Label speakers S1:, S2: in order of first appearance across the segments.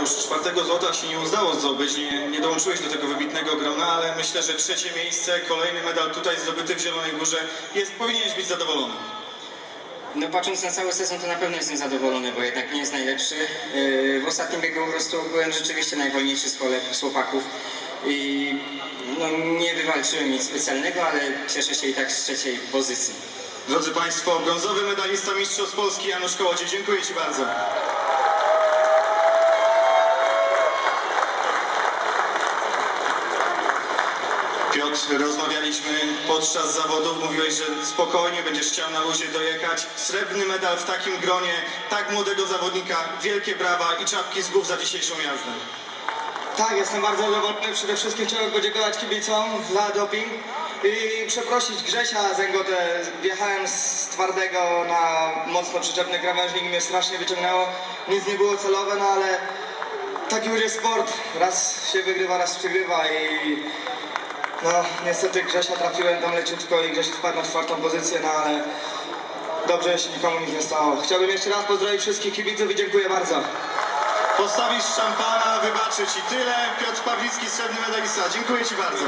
S1: Janusz, czwartego złota się nie udało zdobyć, nie, nie dołączyłeś do tego wybitnego grona, ale myślę, że trzecie miejsce, kolejny medal tutaj zdobyty w Zielonej Górze, jest, powinieneś być zadowolony.
S2: No patrząc na cały sezon, to na pewno jestem zadowolony, bo jednak nie jest najlepszy. Yy, W ostatnim biegu po prostu byłem rzeczywiście najwolniejszy z chłopaków i no, nie wywalczyłem nic specjalnego, ale cieszę się i tak z trzeciej pozycji.
S1: Drodzy Państwo, brązowy medalista Mistrzostw Polski Janusz Kołodziej, dziękuję Ci bardzo. Piotr, rozmawialiśmy podczas zawodów, mówiłeś, że spokojnie będziesz chciał na luzie dojechać. Srebrny medal w takim gronie, tak młodego zawodnika, wielkie brawa i czapki z głów za dzisiejszą jazdę.
S3: Tak, jestem bardzo zadowolony. Przede wszystkim chciałem podziękować kibicom za doping i przeprosić Grzesia Zęgotę. Wjechałem z twardego na mocno przyczepny krawężnik mnie strasznie wyciągnęło. Nic nie było celowe, no ale taki już jest sport. Raz się wygrywa, raz przegrywa i no niestety Grzesia trafiłem tam leciutko i Grzesiek wpadł na czwartą pozycję, no ale dobrze, jeśli nikomu nic nie stało. Chciałbym jeszcze raz pozdrowić wszystkich kibiców i dziękuję bardzo.
S1: Postawisz szampana, wybaczę Ci tyle. Piotr Pawlicki, srebrny medalista, dziękuję Ci bardzo.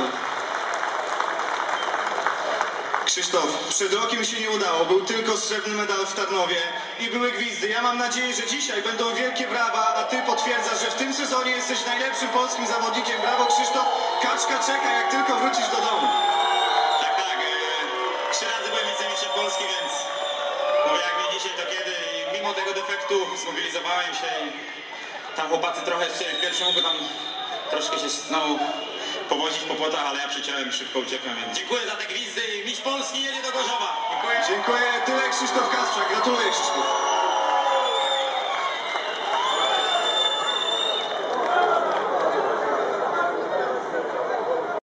S1: Krzysztof, przed rokiem się nie udało, był tylko srebrny medal w Tarnowie i były gwizdy. Ja mam nadzieję, że dzisiaj będą wielkie brawa, a Ty potwierdzasz, że w tym sezonie jesteś najlepszym polskim zawodnikiem. Brawo Krzysztof, kaczka czeka, jak tylko wrócisz do domu.
S4: Tak, tak. E, trzy razy byłem wicemistrzem Polski, więc mówię, jak nie dzisiaj, to kiedy. I mimo tego defektu zmobilizowałem się i tam chłopacy trochę chcieli w pierwszym łuku tam troszkę się znowu powozić po płotach, ale ja przyciąłem i szybko uciekłem, więc dziękuję za te gwizdy i mistrz Polski jedzie do Gorzowa. Dziękuję.
S1: Dziękuję, tyle Krzysztof Kasprzak, gratuluję Krzysztof.